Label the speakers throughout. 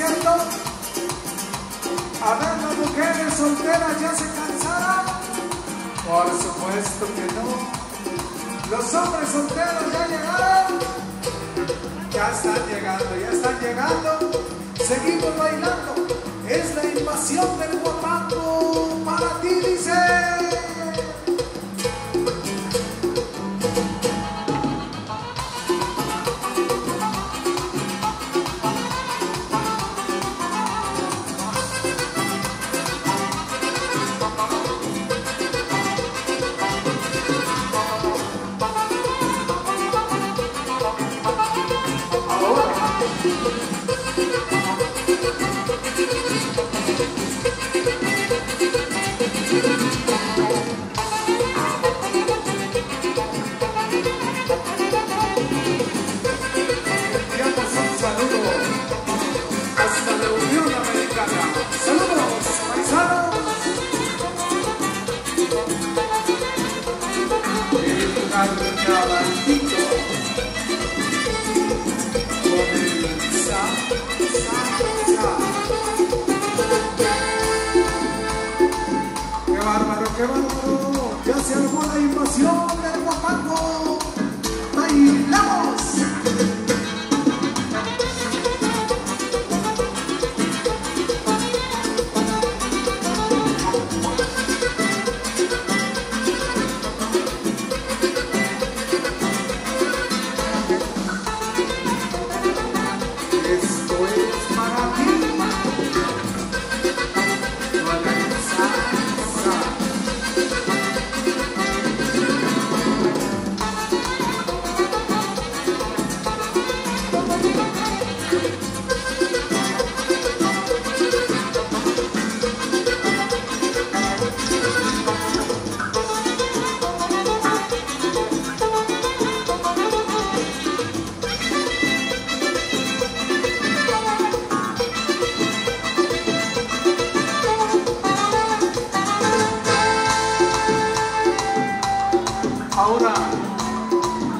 Speaker 1: es
Speaker 2: cierto? A ver, las mujeres solteras ya se cansaron. Por supuesto que no. Los hombres solteros ya llegaron. Ya están llegando, ya están llegando. Seguimos bailando. Es la invasión del ya se armó la invasión del guapango. ¡Bailamos! Ahora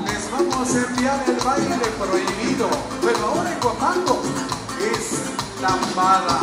Speaker 2: les vamos a enviar el baile
Speaker 1: prohibido, pero ahora en Guapango es lambada.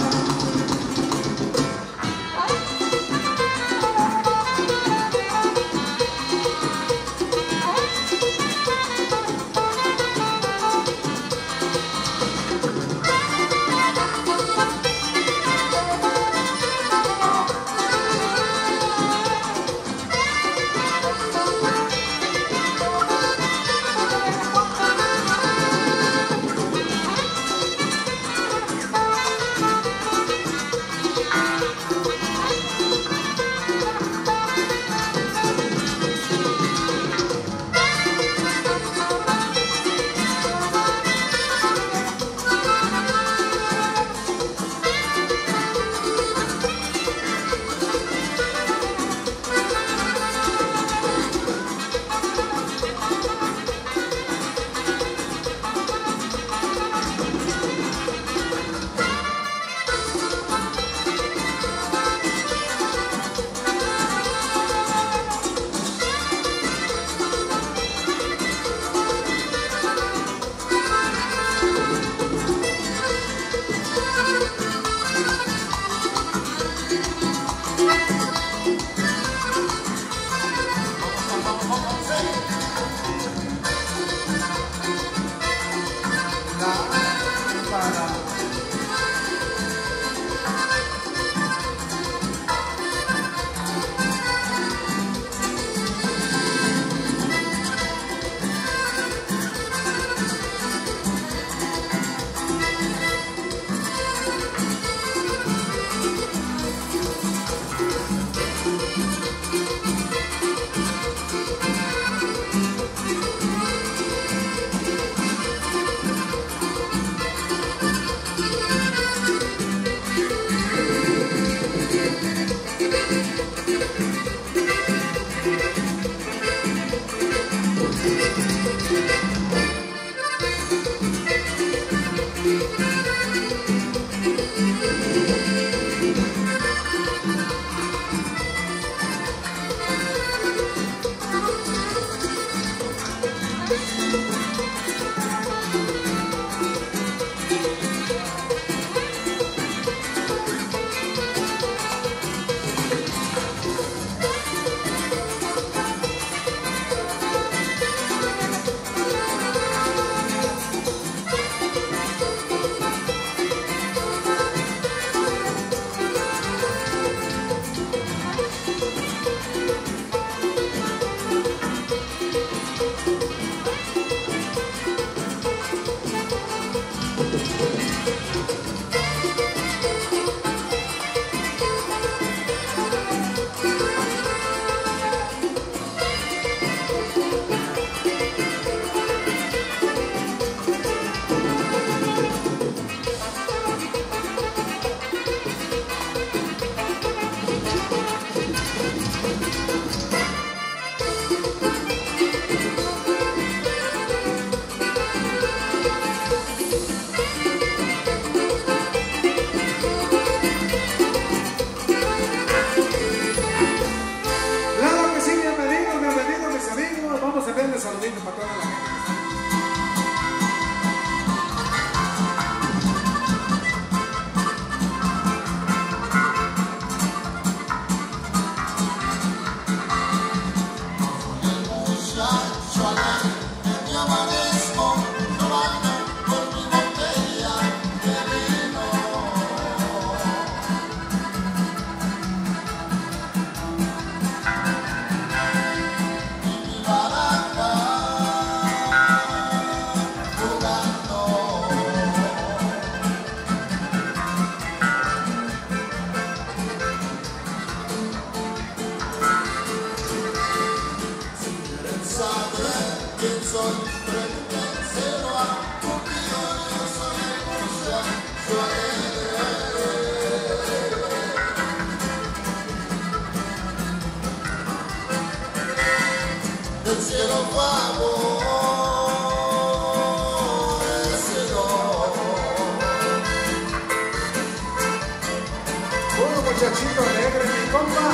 Speaker 1: Muchachito alegre, mi compa.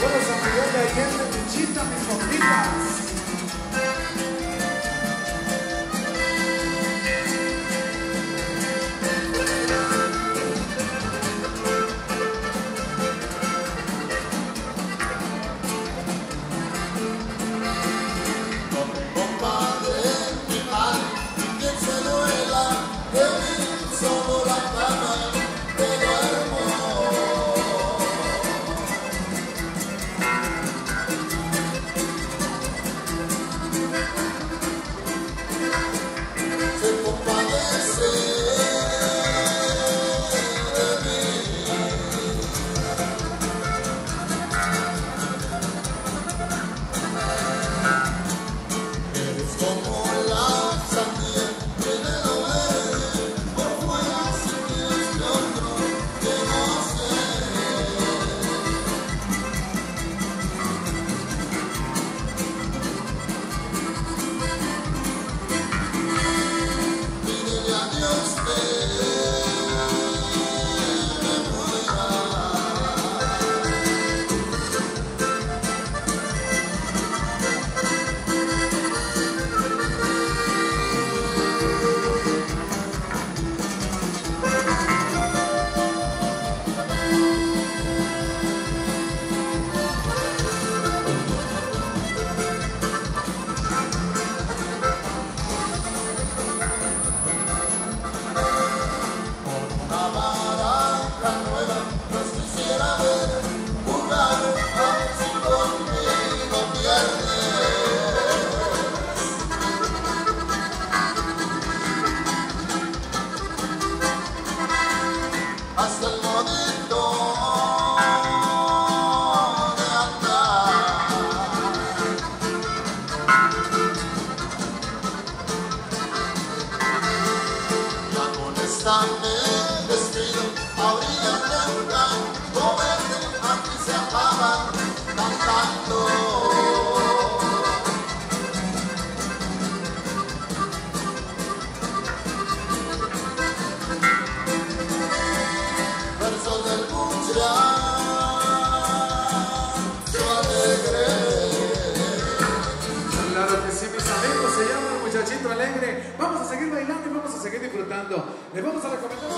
Speaker 1: Buenos San Miguel de Allende, Chichita, mis compitas. Les vamos a recomendar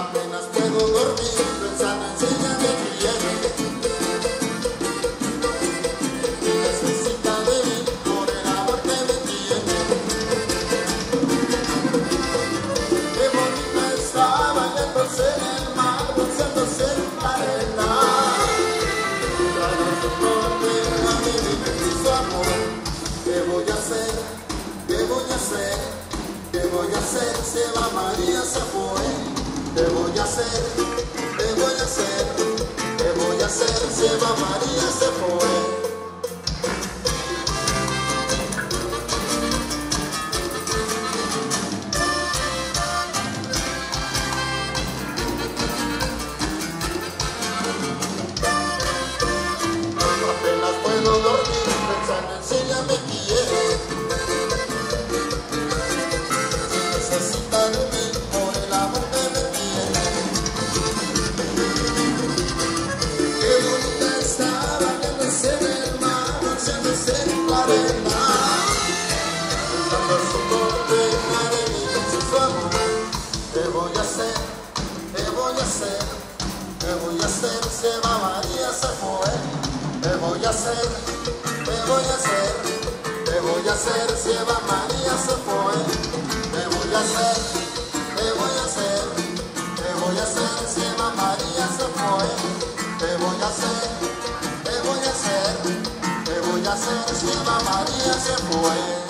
Speaker 2: happen. hacer, te voy a hacer, te voy a hacer si Eva María se fue. Te voy a hacer, te voy a hacer, te voy a hacer si Eva María se fue. Te voy a hacer, te voy a hacer, te voy a hacer si Eva María se fue.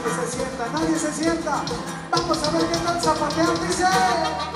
Speaker 2: nadie se sienta, nadie se sienta. Vamos a ver qué tal zapatear, dice.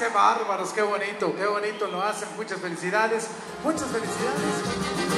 Speaker 2: Qué bárbaros, qué bonito, qué bonito lo hacen. Muchas felicidades, muchas felicidades.